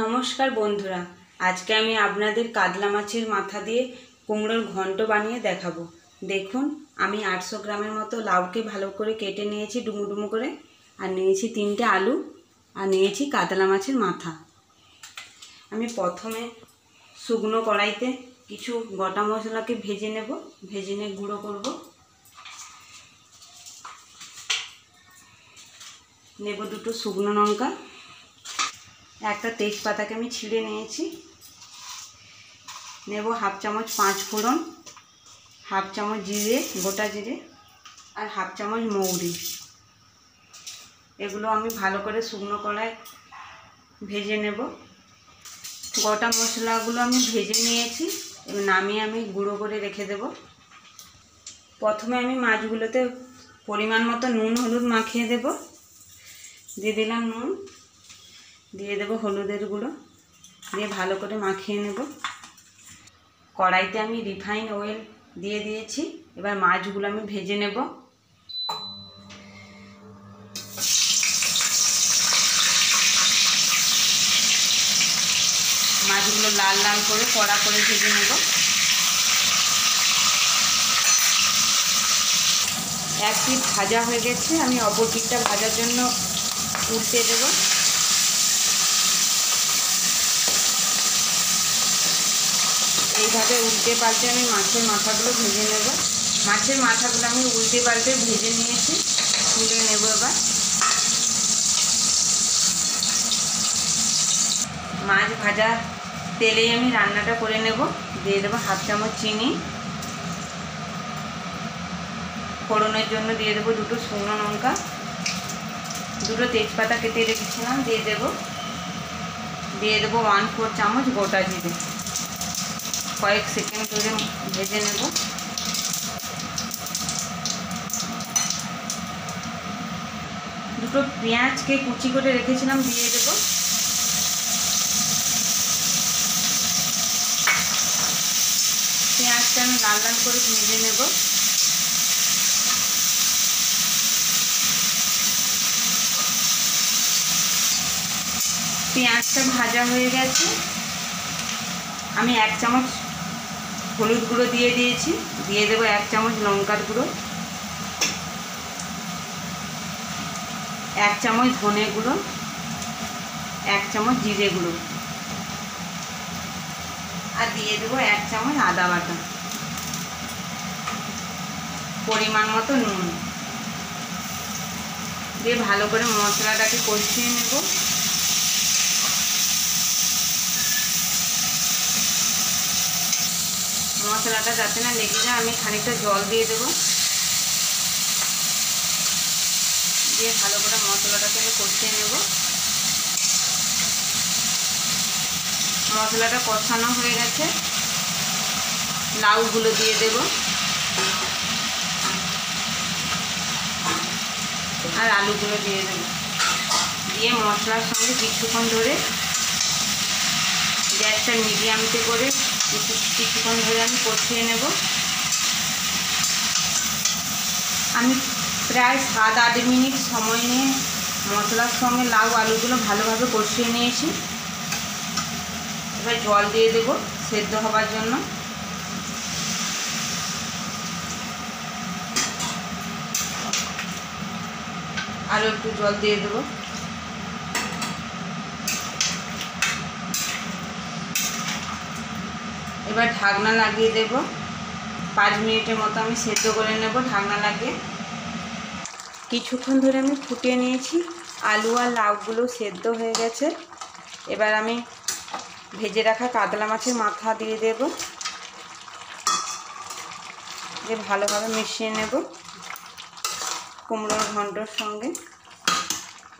নমস্কার বন্ধুরা, আজকে আমি আপনাদের কাতলা মাছের মাথা দিয়ে কুমড়োর ঘন্ট বানিয়ে দেখাবো। দেখুন, আমি আটশো গ্রামের মতো লাউকে ভালো করে কেটে নিয়েছি ডুমু ডুমু করে, আর নিয়েছি তিনটে আলু, আর নিয়েছি কাতলা মাছের মাথা। আমি প্রথমে শুকনো কড়াইতে কিছু গোটা মশলাকে ভেজে নেব, ভেজে নিয়ে গুঁড়ো করব। নেব দুটো শুকনো লঙ্কা একটা তেজপাতাকে আমি ছিঁড়ে নিয়েছি। নেব হাফ চামচ পাঁচ ফোড়ন, হাফ চামচ জিরে, গোটা জিরে, আর হাফ চামচ মৌরি। এগুলো আমি ভালো করে শুকনো কড়ায় ভেজে নেব। গোটা মশলাগুলো আমি ভেজে নিয়েছি, এবার নামিয়ে আমি গুঁড়ো করে রেখে দেব। প্রথমে আমি মাছগুলোতে পরিমাণ মতো নুন, হলুদ মাখিয়ে দেব। দিয়ে দিলাম নুন। দিয়ে দেবো হলুদের গুঁড়ো। দিয়ে ভালো করে মাখিয়ে নেব। কড়াইতে আমি রিফাইন অয়েল দিয়ে দিয়েছি। এবার মাছগুলো আমি ভেজে নেব। মাছগুলো লাল লাল করে কড়া করে ভেজে নেব। এক পিঠ ভাজা হয়ে গেছে। আমি অপর পিঠটা ভাজার জন্য উল্টে দেবো। এইভাবে উল্টে পাল্টে আমি মাছের মাথাগুলো ভেজে নেব। মাছের মাথাগুলো আমি উল্টে পাল্টে ভেজে নিয়েছি। তুলে নেব এবার। মাছ ভাজা তেলেই আমি রান্নাটা করে নেব। দিয়ে দেবো হাফ চামচ চিনি। ফোড়নের জন্য দিয়ে দেবো দুটো শুকনো লঙ্কা। দুটো তেজপাতা কেটে রেখেছিলাম, দিয়ে দেবো। দিয়ে দেবো ওয়ান ফোর চামচ গোটা জিরে। কয়েক সেকেন্ড ধরে ভেজে নেব। দুটো পেঁয়াজকে কুচি করে রেখেছিলাম, দিয়ে দেব। পেঁয়াজটা আমি লাল লাল করে ভেজে নেব। পেঁয়াজটা ভাজা হয়ে গেছে। আমি এক চামচ হলুদ গুঁড়ো দিয়ে দিয়েছি। দিয়ে দেবো এক চামচ লঙ্কার গুঁড়ো। এক চামচ ধনে গুঁড়ো। এক চামচ জিরে গুঁড়ো। আর দিয়ে দেবো এক চামচ আদা বাটা। পরিমাণ মতো নুন। দিয়ে ভালো করে মশলাটাকে কষিয়ে নেব। মশলাটা যাতে না লেগে যায়, আমি খানিকটা জল দিয়ে দেবো। দিয়ে ভালো করে মশলাটাকে আমি কষিয়ে নেব। মশলাটা কষানো হয়ে গেছে। লাউগুলো দিয়ে দেব। আর আলুগুলো দিয়ে দেব। দিয়ে মশলার সঙ্গে কিছুক্ষণ ধরে গ্যাসটা মিডিয়ামতে করে কিছু কিছুক্ষণ ধরে আমি কষিয়ে নেব। আমি প্রায় সাত আট মিনিট সময় নিয়ে মশলার সঙ্গে লাউ আলুগুলো ভালোভাবে কষিয়ে নিয়েছি। এবার জল দিয়ে দেব সেদ্ধ হবার জন্য। আরও একটু জল দিয়ে দেবো। এবার ঢাকনা লাগিয়ে দেব। পাঁচ মিনিটের মতো আমি সেদ্ধ করে নেব ঢাকনা লাগিয়ে। কিছুক্ষণ ধরে আমি ফুটিয়ে নিয়েছি। আলু আর লাউগুলো সেদ্ধ হয়ে গেছে। এবার আমি ভেজে রাখা কাতলা মাছের মাথা দিয়ে দেব। দিয়ে ভালোভাবে মিশিয়ে নেব কুমড়োর ঘন্টর সঙ্গে।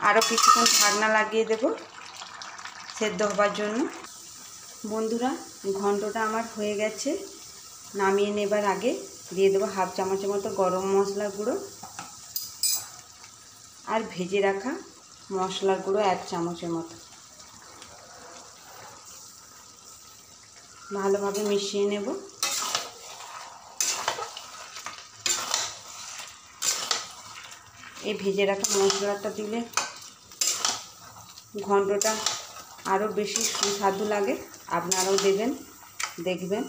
আরও কিছুক্ষণ ঢাকনা লাগিয়ে দেব সেদ্ধ হবার জন্য। বন্ধুরা, ঘন্টটা আমার হয়ে গেছে। নামিয়ে নেবার আগে দিয়ে দেবো হাফ চামচের মতো গরম মশলা গুঁড়ো আর ভেজে রাখা মশলা গুঁড়ো এক চামচের মতো। ভালোভাবে মিশিয়ে নেব। এই ভেজে রাখা মশলাটা দিলে ঘন্টটা আরও বেশি সুস্বাদু লাগে। আপনারাও দেবেন, দেখবেন।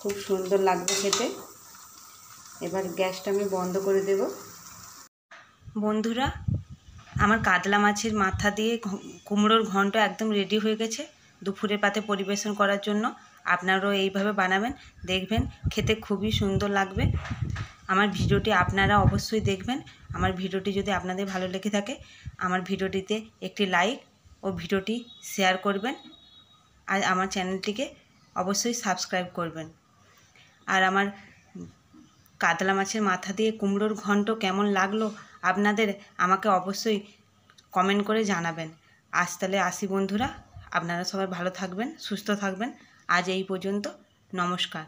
খুব সুন্দর লাগবে খেতে। এবার গ্যাসটা আমি বন্ধ করে দেব। বন্ধুরা, আমার কাতলা মাছের মাথা দিয়ে কুমড়োর ঘন্ট একদম রেডি হয়ে গেছে দুপুরের পাতে পরিবেশন করার জন্য। আপনারাও এইভাবে বানাবেন, দেখবেন, খেতে খুবই সুন্দর লাগবে। আমার ভিডিওটি আপনারা অবশ্যই দেখবেন। আমার ভিডিওটি যদি আপনাদের ভালো লেগে থাকে, আমার ভিডিওটিতে একটি লাইক ও ভিডিওটি শেয়ার করবেন আর আমার চ্যানেলটিকে অবশ্যই সাবস্ক্রাইব করবেন। আর আমার কাতলা মাছের মাথা দিয়ে কুমড়োর ঘন্ট কেমন লাগল আপনাদের আমাকে অবশ্যই কমেন্ট করে জানাবেন। আজ তাহলে আসি বন্ধুরা, আপনারা সবাই ভালো থাকবেন, সুস্থ থাকবেন। আজ এই পর্যন্ত, নমস্কার।